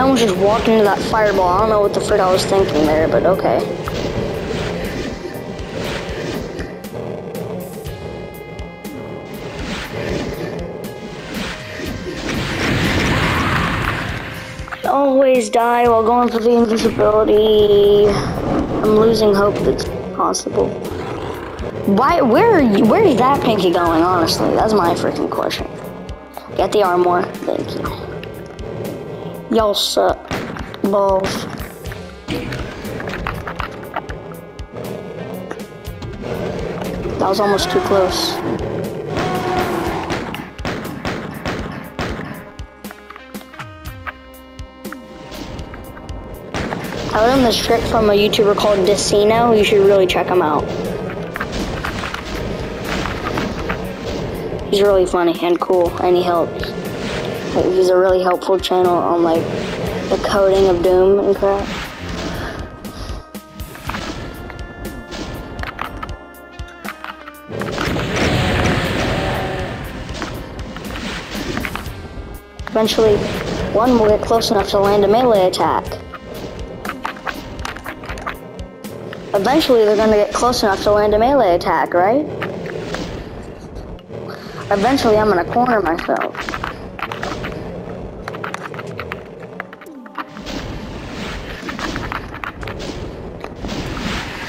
almost just walked into that fireball. I don't know what the frick I was thinking there, but okay. I always die while going for the invisibility. I'm losing hope that's possible. Why? Where are you? Where is that pinky going? Honestly, that's my freaking question. Get the armor. Thank you. Y'all suck. Balls. That was almost too close. I learned this trick from a YouTuber called Decino. You should really check him out. He's really funny and cool, and he helps. He's a really helpful channel on like the coding of Doom and crap. Eventually, one will get close enough to land a melee attack. Eventually, they're gonna get close enough to land a melee attack, right? Eventually, I'm gonna corner myself.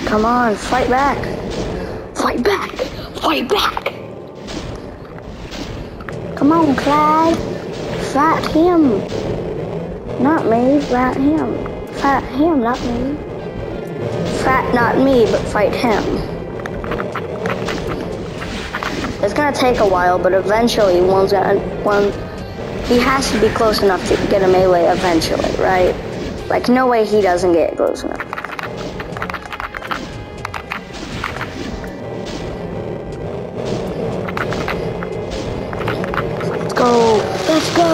Come on, fight back. Fight back. Fight back. Come on, Clyde. Fight him. Not me, fight him. Fight him, not me. Fight not me, but fight him. It's gonna take a while, but eventually one's gonna one he has to be close enough to get a melee eventually, right? Like no way he doesn't get close enough. Let's go!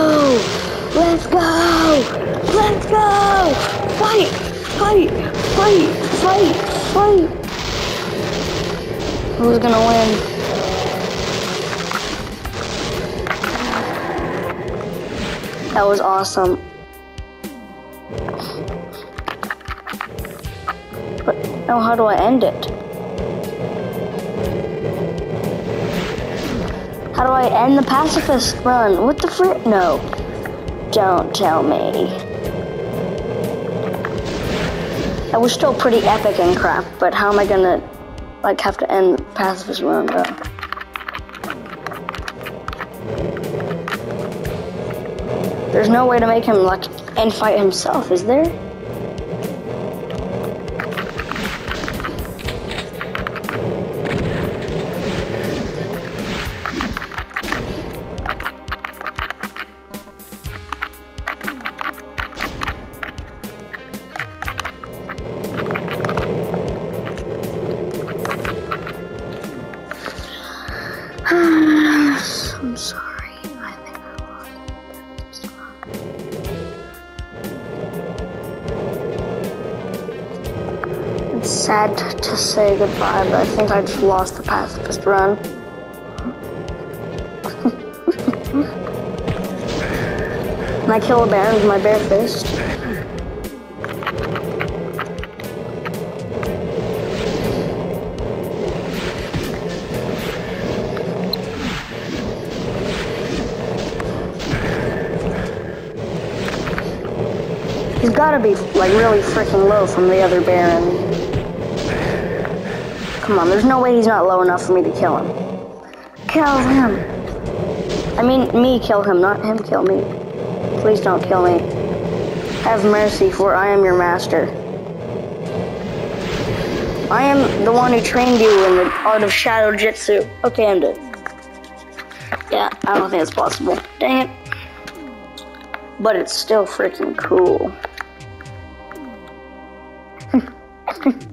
Let's go! Let's go! Fight! Fight! Fight! Fight! Fight! Who's gonna win? That was awesome. But now how do I end it? How do I end the pacifist run? What the frick? No. Don't tell me. That was still pretty epic and crap, but how am I gonna, like, have to end the pacifist run, though? There's no way to make him, like, end fight himself, is there? It's sad to say goodbye, but I think I just lost the pacifist run. and I kill a bear with my bare fist. He's gotta be like really freaking low from the other Baron. Come on, there's no way he's not low enough for me to kill him. Kill him! I mean, me kill him, not him kill me. Please don't kill me. Have mercy, for I am your master. I am the one who trained you in the art of Shadow Jitsu. Okay, I'm dead. Yeah, I don't think it's possible. Dang it. But it's still freaking cool.